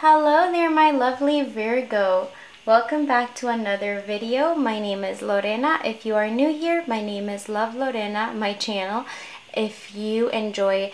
Hello there my lovely Virgo. Welcome back to another video. My name is Lorena. If you are new here, my name is Love Lorena, my channel. If you enjoy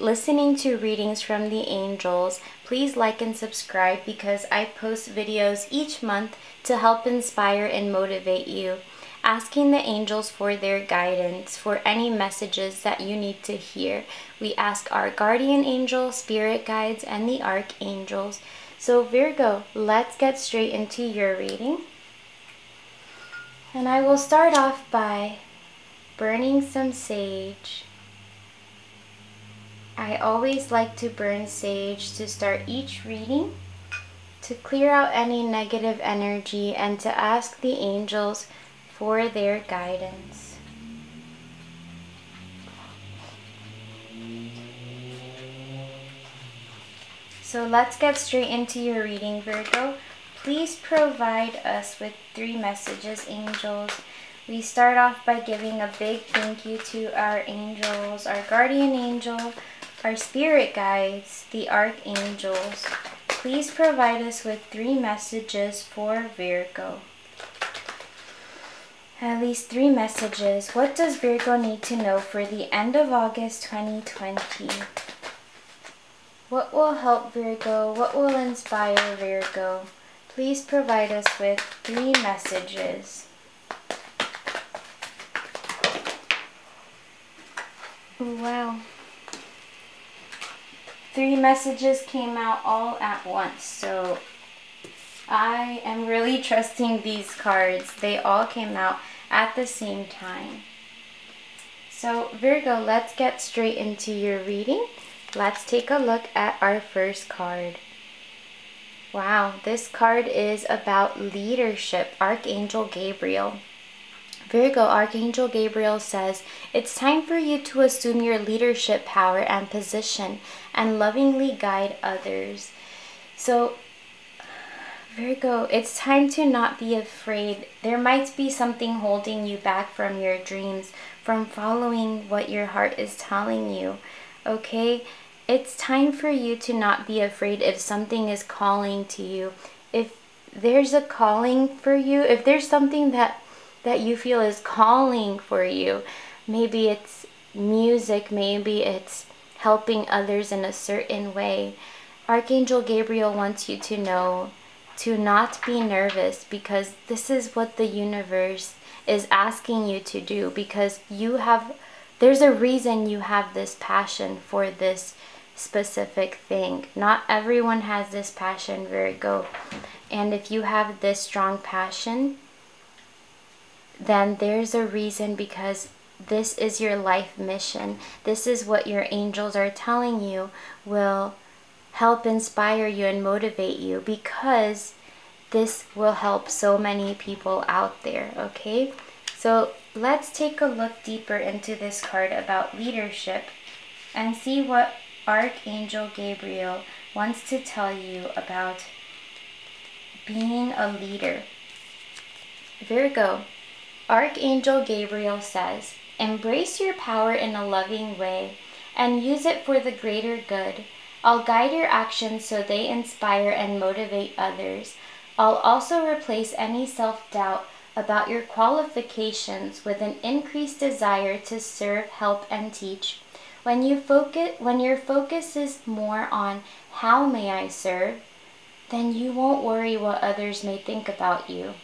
listening to readings from the angels, please like and subscribe because I post videos each month to help inspire and motivate you asking the angels for their guidance for any messages that you need to hear. We ask our guardian angel, spirit guides, and the archangels. So Virgo, let's get straight into your reading. And I will start off by burning some sage. I always like to burn sage to start each reading to clear out any negative energy and to ask the angels for their guidance. So let's get straight into your reading, Virgo. Please provide us with three messages, angels. We start off by giving a big thank you to our angels, our guardian angel, our spirit guides, the archangels. Please provide us with three messages for Virgo. At least three messages. What does Virgo need to know for the end of August 2020? What will help Virgo? What will inspire Virgo? Please provide us with three messages. Oh, wow. Three messages came out all at once, so I am really trusting these cards. They all came out at the same time. So Virgo, let's get straight into your reading. Let's take a look at our first card. Wow, this card is about leadership, Archangel Gabriel. Virgo, Archangel Gabriel says, It's time for you to assume your leadership power and position and lovingly guide others. So Virgo, it's time to not be afraid. There might be something holding you back from your dreams, from following what your heart is telling you, okay? It's time for you to not be afraid if something is calling to you. If there's a calling for you, if there's something that that you feel is calling for you, maybe it's music, maybe it's helping others in a certain way. Archangel Gabriel wants you to know to not be nervous because this is what the universe is asking you to do because you have there's a reason you have this passion for this specific thing. Not everyone has this passion, Virgo. And if you have this strong passion, then there's a reason because this is your life mission. This is what your angels are telling you will help inspire you and motivate you because this will help so many people out there, okay? So let's take a look deeper into this card about leadership and see what Archangel Gabriel wants to tell you about being a leader. Virgo, Archangel Gabriel says, Embrace your power in a loving way and use it for the greater good I'll guide your actions so they inspire and motivate others. I'll also replace any self-doubt about your qualifications with an increased desire to serve, help, and teach. When you focus when your focus is more on how may I serve, then you won't worry what others may think about you.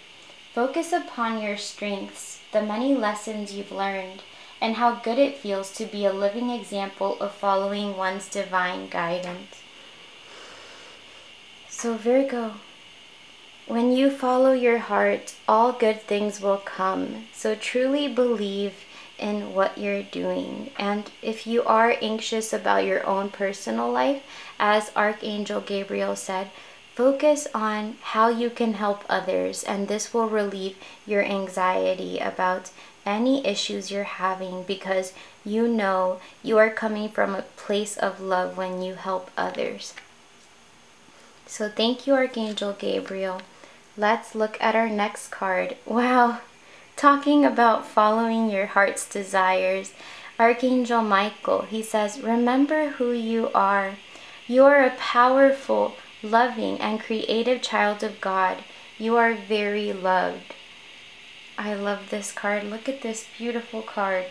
Focus upon your strengths, the many lessons you've learned, and how good it feels to be a living example of following one's divine guidance. So, Virgo, when you follow your heart, all good things will come. So, truly believe in what you're doing. And if you are anxious about your own personal life, as Archangel Gabriel said, focus on how you can help others, and this will relieve your anxiety about any issues you're having because you know you are coming from a place of love when you help others. So thank you, Archangel Gabriel. Let's look at our next card. Wow, talking about following your heart's desires. Archangel Michael, he says, remember who you are. You are a powerful, loving, and creative child of God. You are very loved. I love this card. Look at this beautiful card.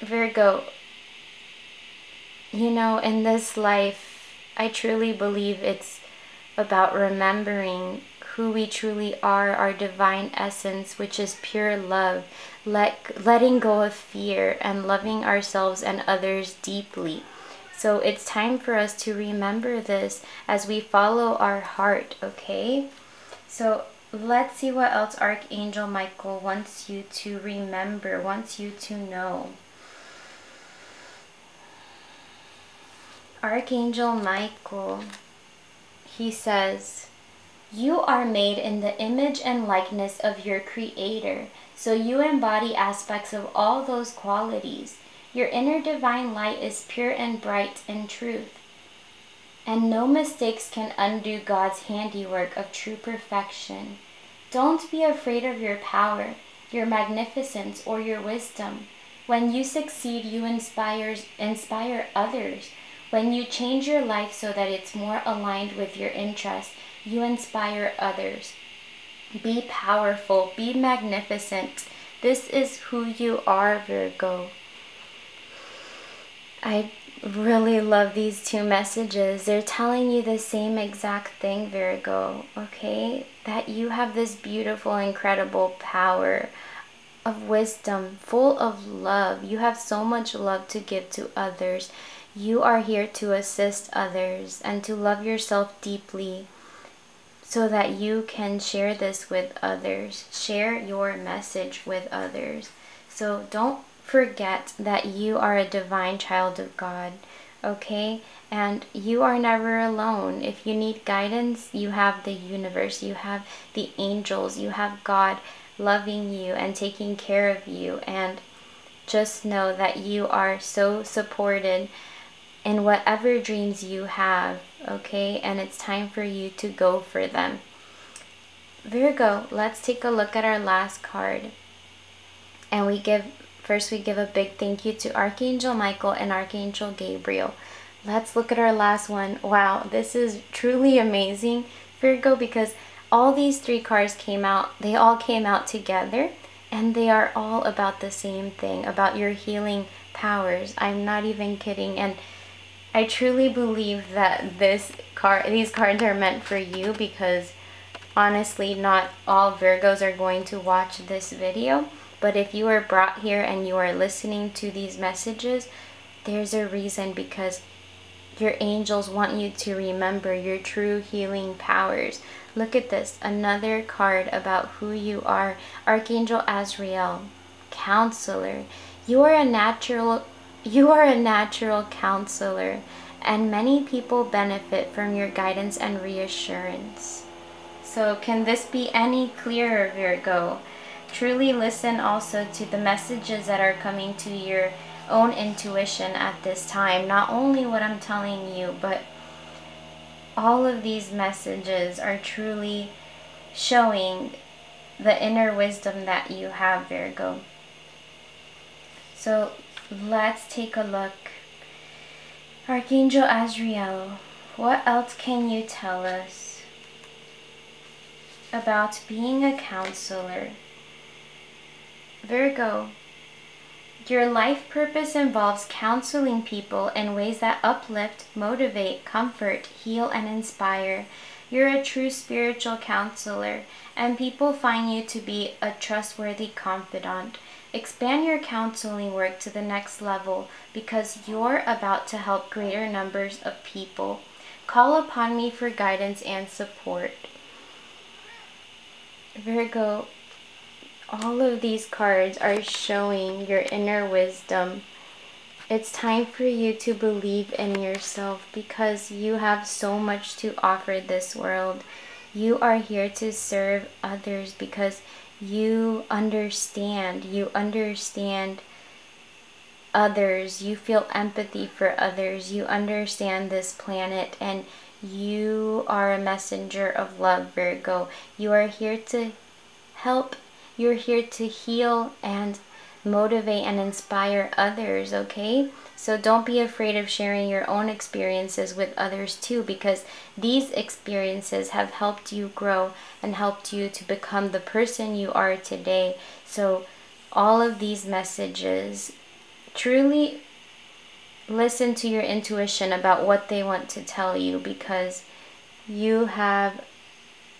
Virgo, you know, in this life, I truly believe it's about remembering who we truly are, our divine essence, which is pure love, let, letting go of fear and loving ourselves and others deeply. So it's time for us to remember this as we follow our heart, okay? So let's see what else Archangel Michael wants you to remember, wants you to know. Archangel Michael, he says, You are made in the image and likeness of your Creator, so you embody aspects of all those qualities. Your inner divine light is pure and bright in truth. And no mistakes can undo God's handiwork of true perfection. Don't be afraid of your power, your magnificence, or your wisdom. When you succeed, you inspire, inspire others. When you change your life so that it's more aligned with your interests, you inspire others. Be powerful, be magnificent. This is who you are, Virgo. I really love these two messages. They're telling you the same exact thing, Virgo, okay? That you have this beautiful, incredible power of wisdom, full of love. You have so much love to give to others. You are here to assist others and to love yourself deeply so that you can share this with others. Share your message with others. So don't forget that you are a divine child of God, okay? And you are never alone. If you need guidance, you have the universe, you have the angels, you have God loving you and taking care of you. And just know that you are so supported in whatever dreams you have, okay? And it's time for you to go for them. Virgo, let's take a look at our last card. And we give First, we give a big thank you to Archangel Michael and Archangel Gabriel. Let's look at our last one. Wow, this is truly amazing, Virgo, because all these three cards came out, they all came out together, and they are all about the same thing, about your healing powers. I'm not even kidding. And I truly believe that this card, these cards are meant for you because honestly, not all Virgos are going to watch this video. But if you are brought here and you are listening to these messages, there's a reason because your angels want you to remember your true healing powers. Look at this, another card about who you are. Archangel Azrael, counselor. You are a natural you are a natural counselor and many people benefit from your guidance and reassurance. So can this be any clearer, Virgo? Truly listen also to the messages that are coming to your own intuition at this time. Not only what I'm telling you, but all of these messages are truly showing the inner wisdom that you have, Virgo. So let's take a look. Archangel Azrael, what else can you tell us about being a counselor? Virgo, your life purpose involves counseling people in ways that uplift, motivate, comfort, heal, and inspire. You're a true spiritual counselor, and people find you to be a trustworthy confidant. Expand your counseling work to the next level because you're about to help greater numbers of people. Call upon me for guidance and support. Virgo, all of these cards are showing your inner wisdom. It's time for you to believe in yourself because you have so much to offer this world. You are here to serve others because you understand. You understand others. You feel empathy for others. You understand this planet and you are a messenger of love, Virgo. You are here to help you're here to heal and motivate and inspire others, okay? So don't be afraid of sharing your own experiences with others too because these experiences have helped you grow and helped you to become the person you are today. So all of these messages truly listen to your intuition about what they want to tell you because you have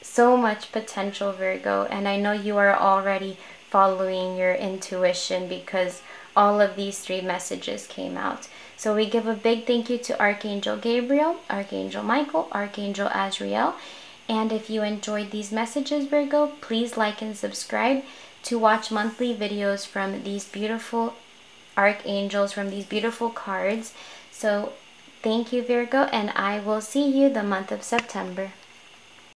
so much potential, Virgo, and I know you are already following your intuition because all of these three messages came out. So we give a big thank you to Archangel Gabriel, Archangel Michael, Archangel Azrael. And if you enjoyed these messages, Virgo, please like and subscribe to watch monthly videos from these beautiful archangels, from these beautiful cards. So thank you, Virgo, and I will see you the month of September.